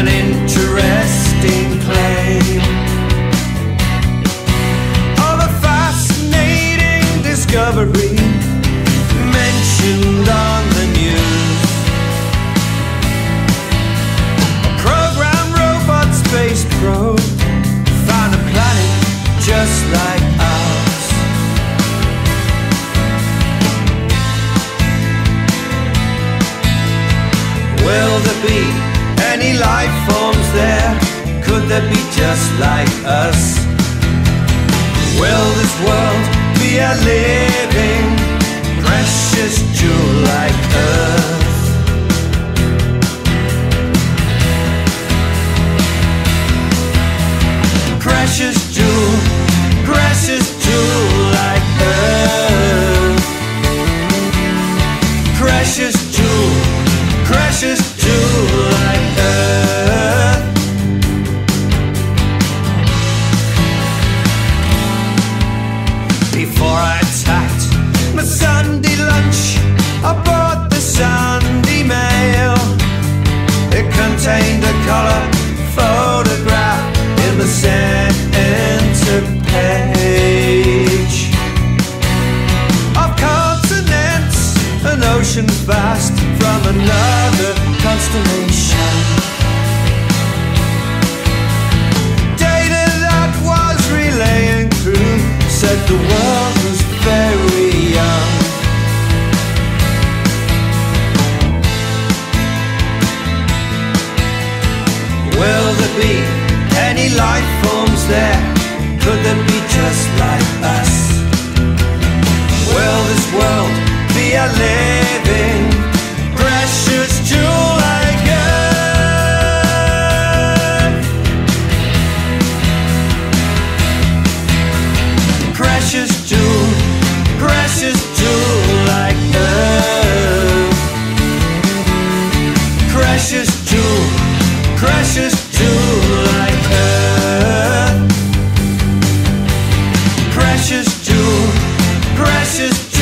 an interesting claim of a fascinating discovery mentioned on the news. A robot space probe found a planet just like ours. Will there be any life forms there? Could there be just like us? Will this world be a living, in Precious jewel, precious jewel